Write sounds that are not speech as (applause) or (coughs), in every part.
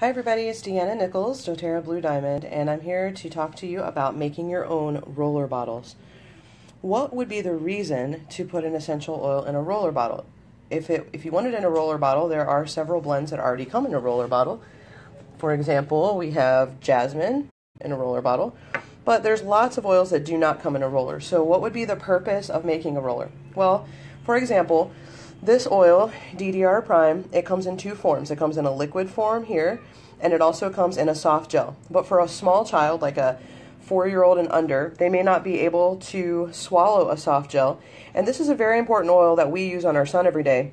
Hi everybody, it's Deanna Nichols, doTERRA Blue Diamond, and I'm here to talk to you about making your own roller bottles. What would be the reason to put an essential oil in a roller bottle? If, it, if you want it in a roller bottle, there are several blends that already come in a roller bottle. For example, we have jasmine in a roller bottle, but there's lots of oils that do not come in a roller. So what would be the purpose of making a roller? Well, for example, this oil, DDR Prime, it comes in two forms. It comes in a liquid form here, and it also comes in a soft gel. But for a small child, like a four-year-old and under, they may not be able to swallow a soft gel. And this is a very important oil that we use on our son every day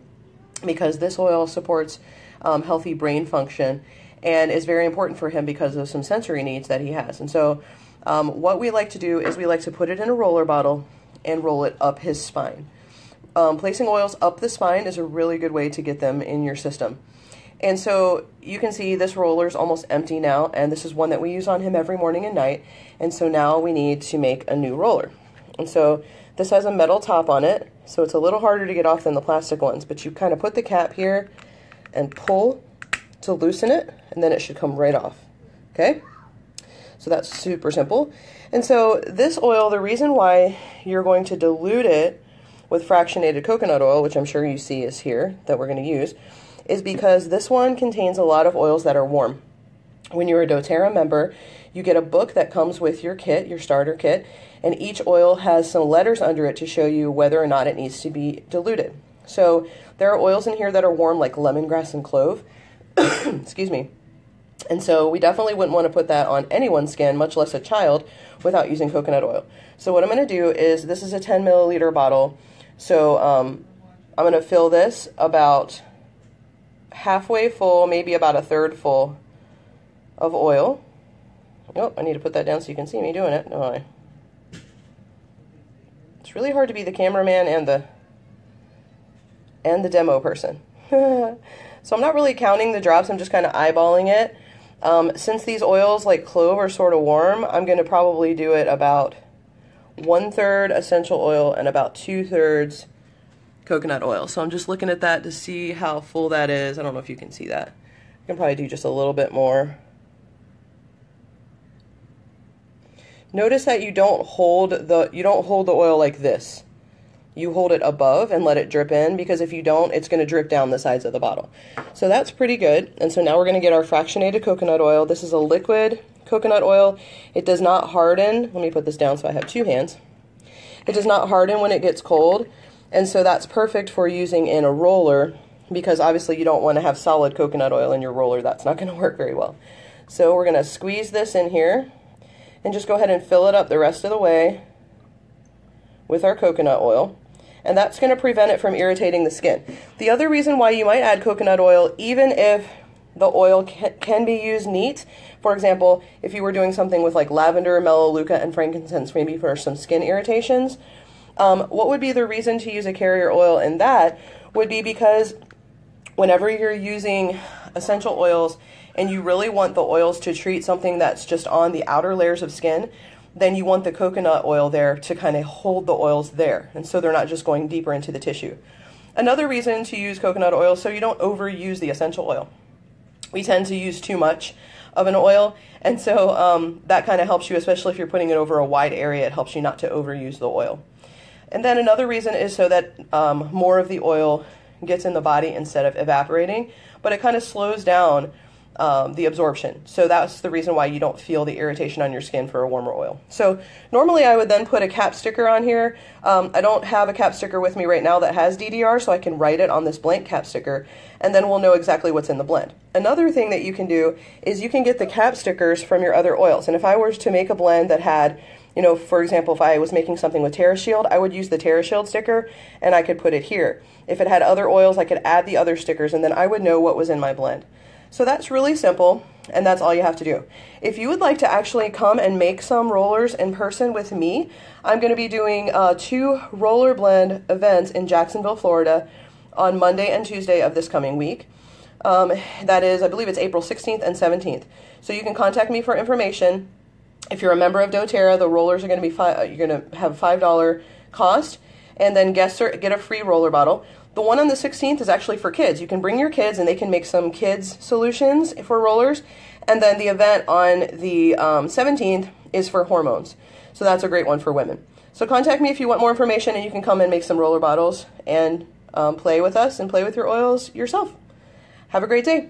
because this oil supports um, healthy brain function and is very important for him because of some sensory needs that he has. And so um, what we like to do is we like to put it in a roller bottle and roll it up his spine. Um, placing oils up the spine is a really good way to get them in your system. And so you can see this roller is almost empty now, and this is one that we use on him every morning and night. And so now we need to make a new roller. And so this has a metal top on it, so it's a little harder to get off than the plastic ones, but you kind of put the cap here and pull to loosen it, and then it should come right off. Okay? So that's super simple. And so this oil, the reason why you're going to dilute it with fractionated coconut oil, which I'm sure you see is here that we're going to use, is because this one contains a lot of oils that are warm. When you're a doTERRA member, you get a book that comes with your kit, your starter kit, and each oil has some letters under it to show you whether or not it needs to be diluted. So there are oils in here that are warm like lemongrass and clove. (coughs) Excuse me. And so we definitely wouldn't want to put that on anyone's skin, much less a child, without using coconut oil. So what I'm going to do is, this is a 10 milliliter bottle. So um, I'm going to fill this about halfway full, maybe about a third full of oil. Oh, I need to put that down so you can see me doing it. Oh, it's really hard to be the cameraman and the and the demo person. (laughs) so I'm not really counting the drops, I'm just kind of eyeballing it. Um, since these oils like clove are sort of warm, I'm going to probably do it about one third essential oil and about two thirds coconut oil. So I'm just looking at that to see how full that is. I don't know if you can see that. I can probably do just a little bit more. Notice that you don't hold the you don't hold the oil like this. You hold it above and let it drip in because if you don't, it's going to drip down the sides of the bottle. So that's pretty good. And so now we're going to get our fractionated coconut oil. This is a liquid coconut oil. It does not harden. Let me put this down so I have two hands. It does not harden when it gets cold, and so that's perfect for using in a roller because obviously you don't want to have solid coconut oil in your roller. That's not going (laughs) to work very well. So we're going to squeeze this in here and just go ahead and fill it up the rest of the way with our coconut oil. And that's going to prevent it from irritating the skin. The other reason why you might add coconut oil, even if the oil can, be used neat. For example, if you were doing something with like lavender, melaleuca, and frankincense, maybe for some skin irritations, um, what would be the reason to use a carrier oil in that would be because whenever you're using essential oils and you really want the oils to treat something that's just on the outer layers of skin, then you want the coconut oil there to kind of hold the oils there. And so they're not just going deeper into the tissue. Another reason to use coconut oil so you don't overuse the essential oil we tend to use too much of an oil. And so um, that kind of helps you, especially if you're putting it over a wide area, it helps you not to overuse the oil. And then another reason is so that um, more of the oil gets in the body instead of evaporating, but it kind of slows down um, the absorption. So that's the reason why you don't feel the irritation on your skin for a warmer oil. So normally I would then put a cap sticker on here. Um, I don't have a cap sticker with me right now that has DDR, so I can write it on this blank cap sticker, and then we'll know exactly what's in the blend. Another thing that you can do is you can get the cap stickers from your other oils. And if I were to make a blend that had you know, for example, if I was making something with TerraShield, I would use the TerraShield sticker and I could put it here. If it had other oils, I could add the other stickers and then I would know what was in my blend. So that's really simple, and that's all you have to do. If you would like to actually come and make some rollers in person with me, I'm going to be doing uh, two roller blend events in Jacksonville, Florida on Monday and Tuesday of this coming week. Um, that is, I believe it's April 16th and 17th. So you can contact me for information. If you're a member of doTERRA, the rollers are going to be fi- you're going to have a $5 cost, and then guests are, get a free roller bottle. The one on the 16th is actually for kids. You can bring your kids and they can make some kids solutions for rollers. And then the event on the um, 17th is for hormones. So that's a great one for women. So contact me if you want more information and you can come and make some roller bottles and um, play with us and play with your oils yourself. Have a great day.